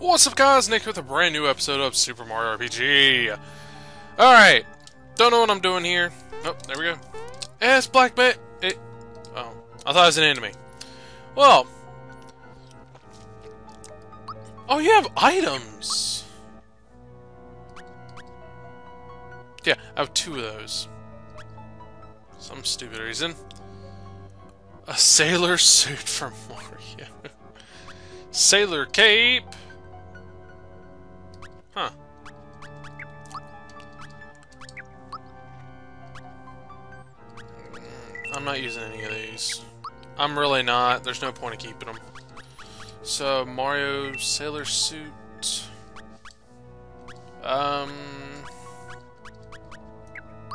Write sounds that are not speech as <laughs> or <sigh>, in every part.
What's up guys, Nick with a brand new episode of Super Mario RPG. Alright, don't know what I'm doing here. Oh, there we go. Eh, it's Black Bat. It, oh, I thought it was an enemy. Well. Oh, you have items. Yeah, I have two of those. Some stupid reason. A sailor suit <laughs> for Mario. sailor cape. I'm not using any of these. I'm really not. There's no point in keeping them. So, Mario Sailor Suit. Um...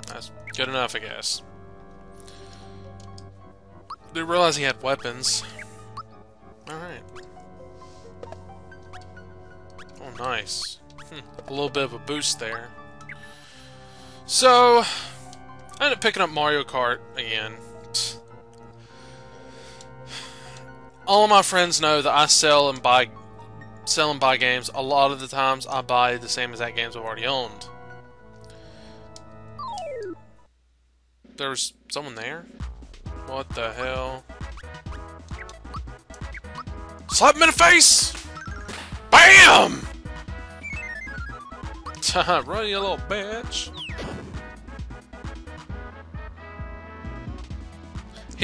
That's good enough, I guess. Didn't realize he had weapons. Alright. Oh, nice. Hmm, a little bit of a boost there. So, I ended up picking up Mario Kart again. All of my friends know that I sell and buy sell and buy games. A lot of the times I buy the same exact games I've already owned. There's someone there? What the hell? Slap him in the face! BAM! <laughs> Run, you little bitch.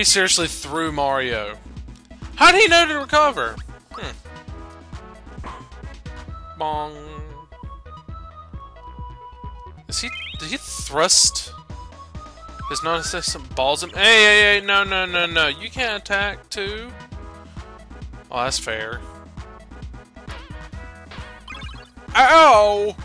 He seriously threw Mario. How did he know to recover? Hmm. Bong. Is he... Did he thrust his non-assistant balls him? Hey, hey, hey, no, no, no, no. You can't attack, too. Oh, that's fair. Ow!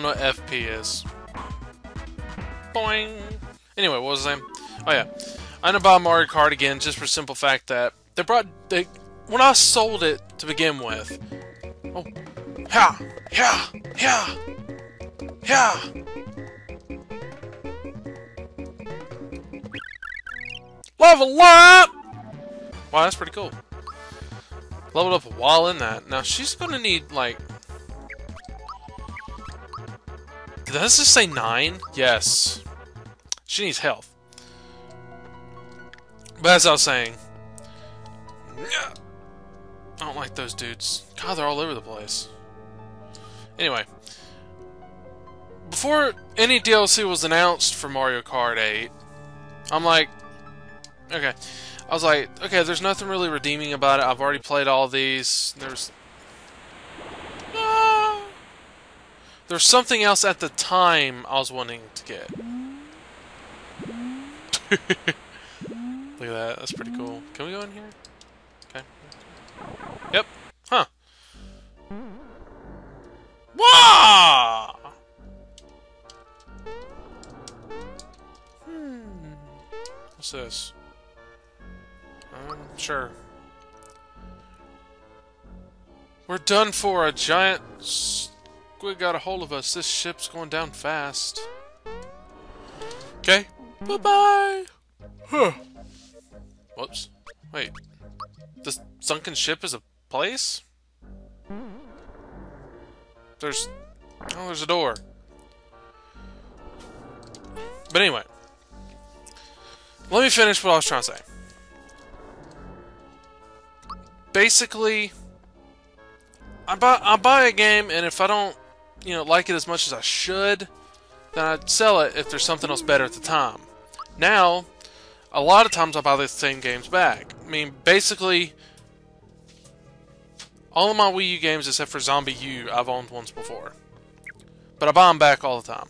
Don't know what FP is. Boing! Anyway, what was I saying? Oh yeah. I'm gonna buy Mario Kart again just for simple fact that they brought they when I sold it to begin with. Oh yeah, yeah, yeah, yeah. Level up! Wow, that's pretty cool. Leveled up a while in that. Now she's gonna need like Does this say 9? Yes. She needs health. But as I was saying... I don't like those dudes. God, they're all over the place. Anyway. Before any DLC was announced for Mario Kart 8, I'm like... Okay. I was like, okay, there's nothing really redeeming about it. I've already played all these. There's There's something else at the time I was wanting to get. <laughs> Look at that. That's pretty cool. Can we go in here? Okay. Yep. Huh. Wah! Hmm. What's this? Um, sure. We're done for a giant Squid got a hold of us. This ship's going down fast. Okay. Bye-bye. Huh. Whoops. Wait. This sunken ship is a place? There's... Oh, there's a door. But anyway. Let me finish what I was trying to say. Basically, I buy I buy a game, and if I don't you know, like it as much as I should, then I'd sell it if there's something else better at the time. Now, a lot of times I buy the same games back. I mean, basically, all of my Wii U games except for ZombiU, I've owned once before. But I buy them back all the time.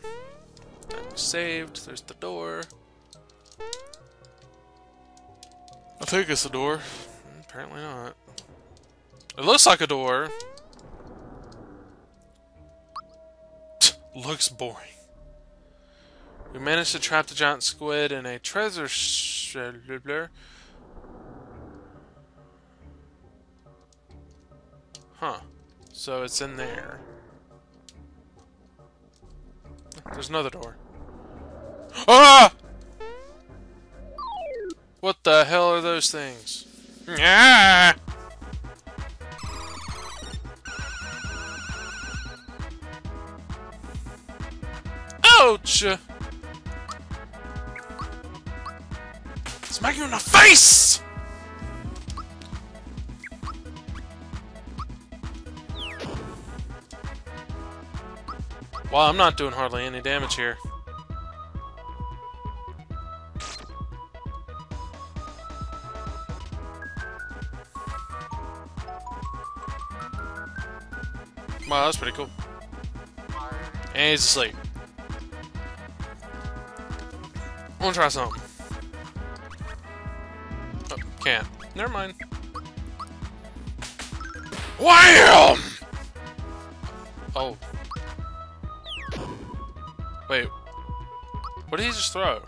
saved, there's the door. I think it's a door. Apparently not. It looks like a door. Looks boring. We managed to trap the giant squid in a treasure chamber. Huh. So it's in there. There's another door. Ah! What the hell are those things? Ah! Ouch! Smack you in the face! Wow, I'm not doing hardly any damage here. Wow, that's pretty cool. And he's asleep. I want to try something. Oh, can't. Never mind. Wham! Oh. Wait. What did he just throw?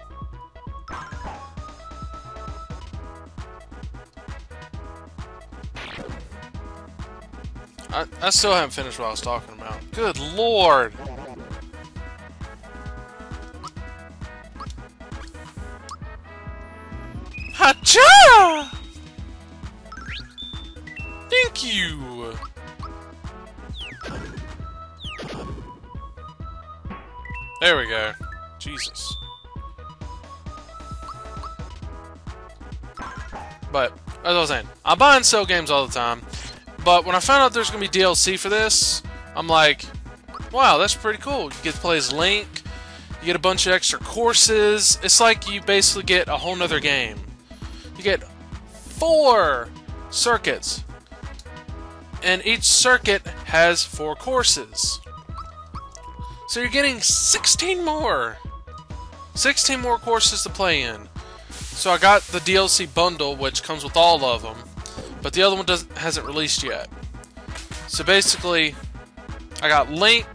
I, I still haven't finished what I was talking about. Good lord! You! There we go. Jesus. But, as I was saying, I buy and sell games all the time. But when I found out there's going to be DLC for this, I'm like, wow, that's pretty cool. You get to play as Link, you get a bunch of extra courses. It's like you basically get a whole nother game. You get four circuits, and each circuit has four courses. So you're getting 16 more! 16 more courses to play in. So I got the DLC bundle, which comes with all of them. But the other one doesn't hasn't released yet. So basically, I got Link,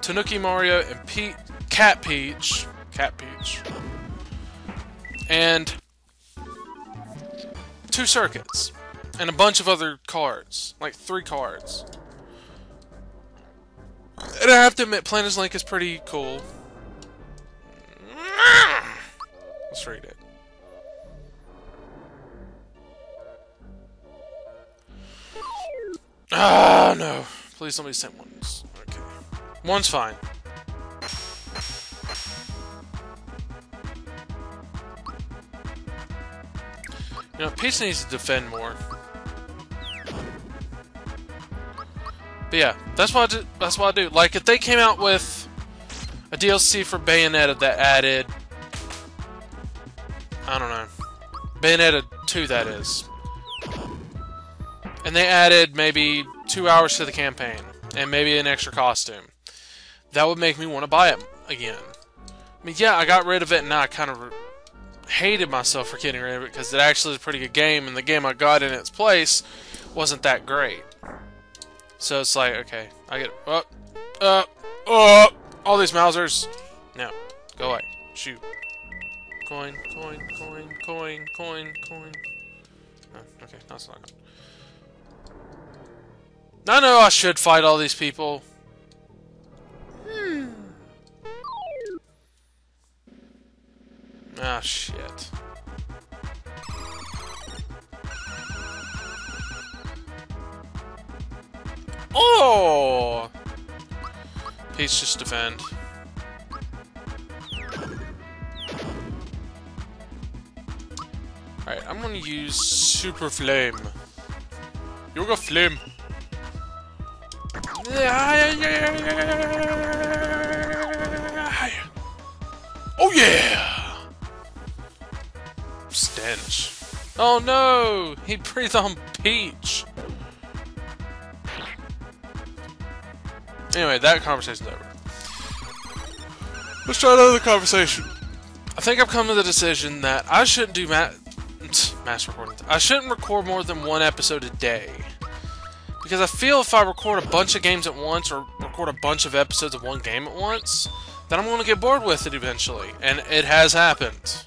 Tanuki Mario, and Pete, Cat Peach, Cat Peach, and two circuits, and a bunch of other cards, like three cards. And I have to admit, Planet Link is pretty cool. Let's read it. Ah, no. Please me send ones. Okay. One's fine. You know, Peach needs to defend more. But yeah, that's what I do, that's what I do. Like if they came out with a DLC for Bayonetta that added I don't know. Bayonetta 2 that is. And they added maybe 2 hours to the campaign and maybe an extra costume. That would make me want to buy it again. I mean, yeah, I got rid of it and I kind of hated myself for getting rid of it because it actually is a pretty good game and the game I got in its place wasn't that great. So it's like, okay, I get up, up, up, all these Mausers. Now, go away. Shoot. Coin, coin, coin, coin, coin, coin. Oh, okay, that's not good. I know I should fight all these people. Hmm. Ah, shit. Oh! Peace just defend. Alright, I'm gonna use Super Flame. Yoga Flame! Oh yeah! Stench. Oh no! He breathed on Peach! Anyway, that conversation's over. Let's try another conversation. I think I've come to the decision that I shouldn't do ma mass recording. I shouldn't record more than one episode a day. Because I feel if I record a bunch of games at once, or record a bunch of episodes of one game at once, then I'm going to get bored with it eventually. And it has happened.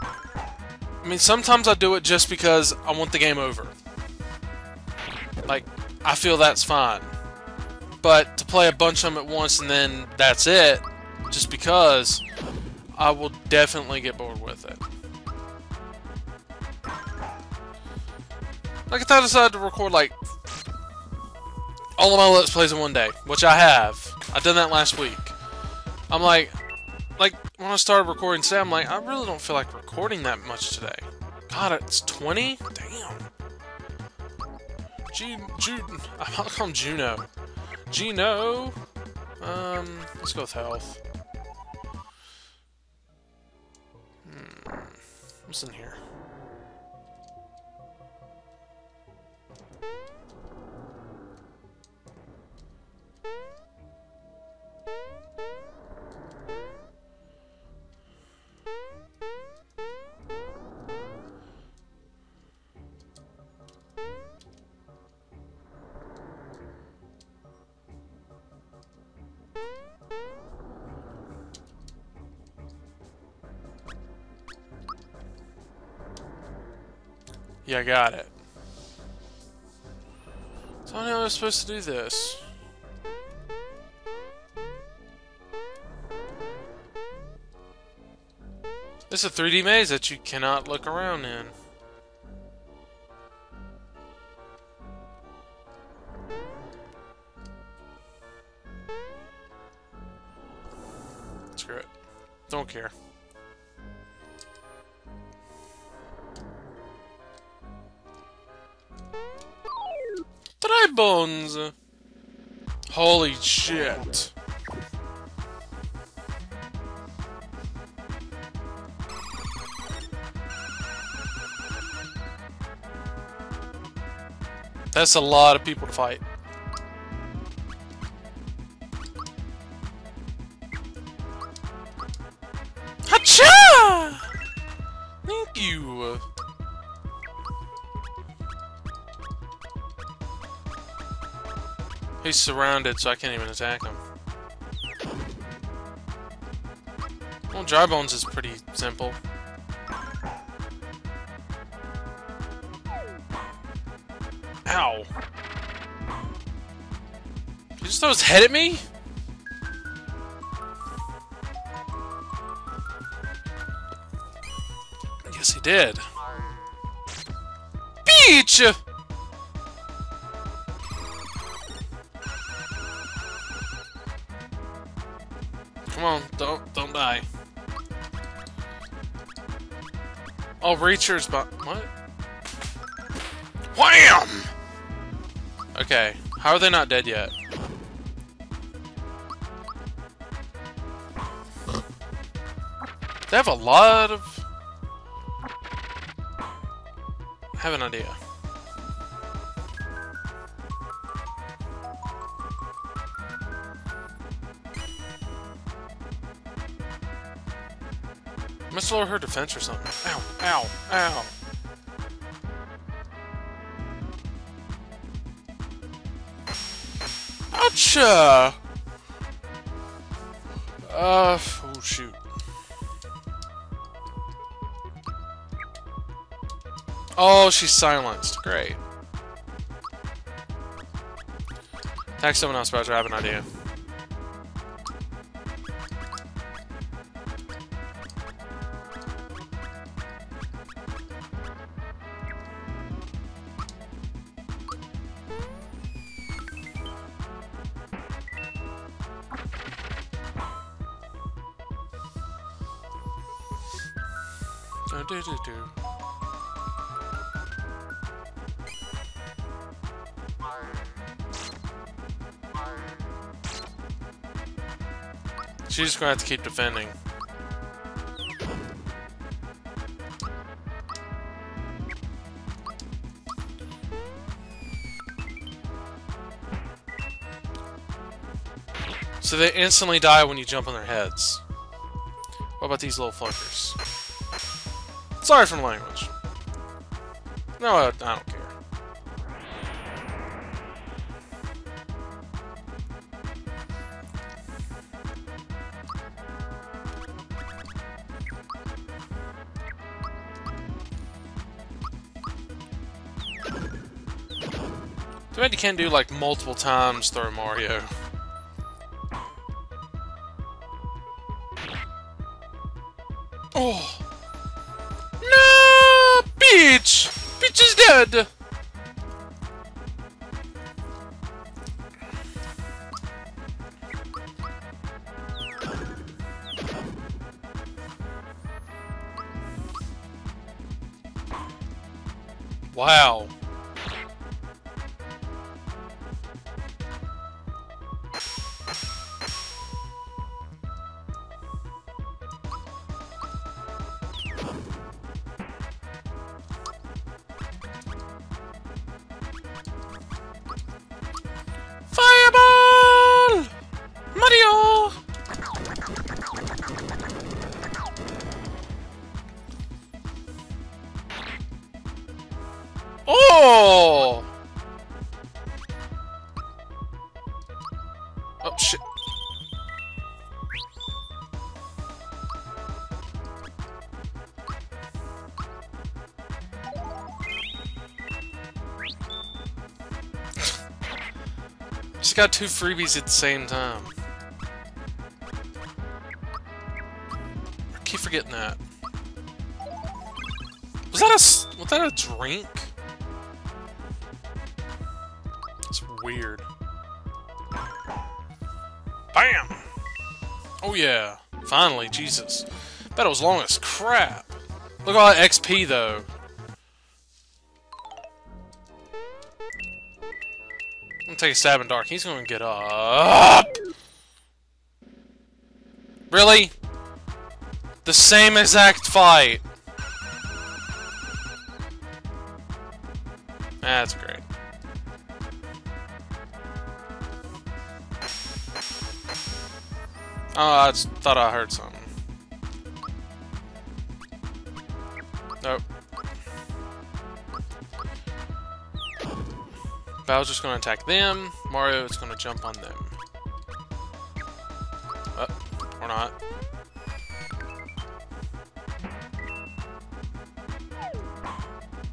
I mean, sometimes I do it just because I want the game over. Like, I feel that's fine. But to play a bunch of them at once and then that's it, just because, I will definitely get bored with it. Like, if I decided to record, like, all of my Let's Plays in one day, which I have. I did that last week. I'm like, like, when I started recording today, I'm like, I really don't feel like recording that much today. God, it's 20? Damn. G, Ju, <laughs> I'll call him Juno. Geno. Um, let's go with health. Hmm. What's in here? Yeah, I got it. So I know I was supposed to do this. This is a 3D maze that you cannot look around in. Dry bones! Holy shit. That's a lot of people to fight. He's surrounded, so I can't even attack him. Well, Dry Bones is pretty simple. Ow. He just throw his head at me? Yes, he did. Peach! Reacher's but what? Wham! Okay, how are they not dead yet? They have a lot of... I have an idea. Must lower her defense or something. Ow, ow, ow. Oucha! Uh, oh shoot. Oh, she's silenced. Great. Attack someone else, Bowser. I have an idea. She's just gonna have to keep defending. So they instantly die when you jump on their heads. What about these little fuckers? Sorry for the language. No, I, I don't care. Too bad you can't do like multiple times throw Mario. Oh! No! Peach! Peach is dead! Just got two freebies at the same time. I keep forgetting that. Was that a was that a drink? It's weird. Bam! Oh yeah, finally, Jesus. Bet it was long as crap. Look at all that XP though. Take a stab in dark. He's gonna get up. Really? The same exact fight. That's great. Oh, I thought I heard something. Bowser's gonna attack them. Mario is gonna jump on them. Uh, or not.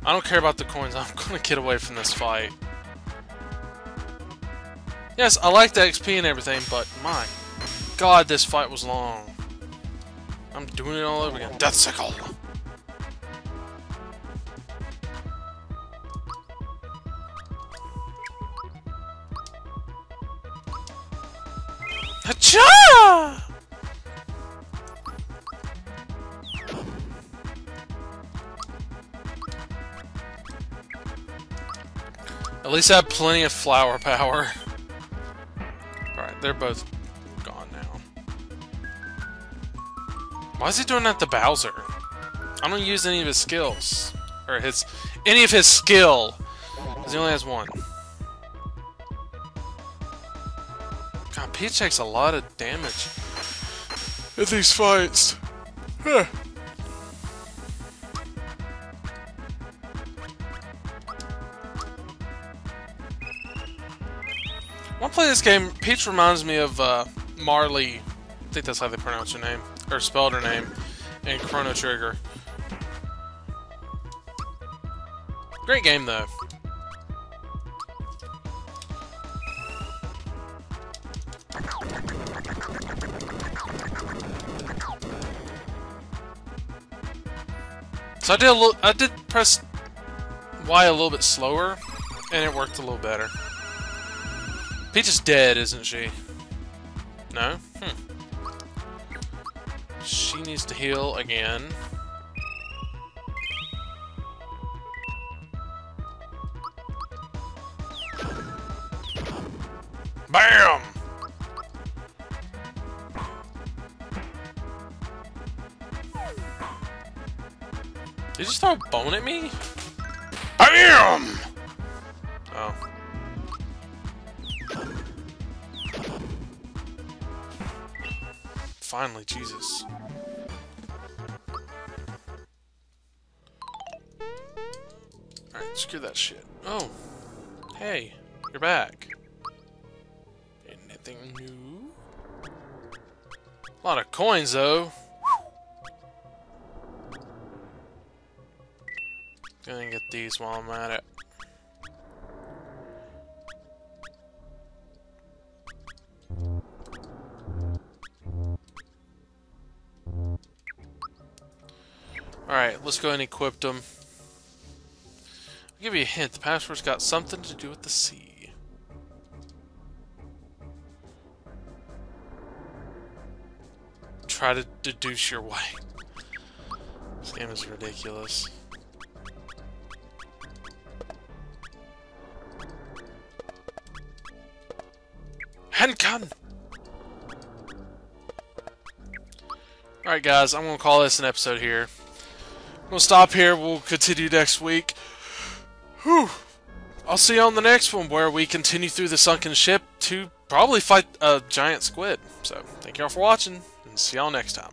I don't care about the coins. <laughs> I'm gonna get away from this fight. Yes, I like the XP and everything, but my god, this fight was long. I'm doing it all over again. Death Sickle! Least I have plenty of flower power. Alright, they're both gone now. Why is he doing that to Bowser? I don't use any of his skills. Or his... Any of his skill! Because he only has one. God, Peach takes a lot of damage at these fights. Huh. Play this game, Peach reminds me of uh, Marley. I think that's how they pronounce her name, or spelled her name, in Chrono Trigger. Great game though. So I did a little, I did press Y a little bit slower, and it worked a little better. Peach is dead, isn't she? No? Hmm. She needs to heal again. BAM! Did you just throw a bone at me? BAM! Finally, Jesus. Alright, screw that shit. Oh. Hey, you're back. Anything new? A lot of coins, though. Gonna get these while I'm at it. Let's go and equip them. I'll give you a hint. The password's got something to do with the sea. Try to deduce your way. This game is ridiculous. Henkan! Alright guys, I'm going to call this an episode here. We'll stop here. We'll continue next week. Whew. I'll see you on the next one where we continue through the sunken ship to probably fight a giant squid. So, thank you all for watching, and see y'all next time.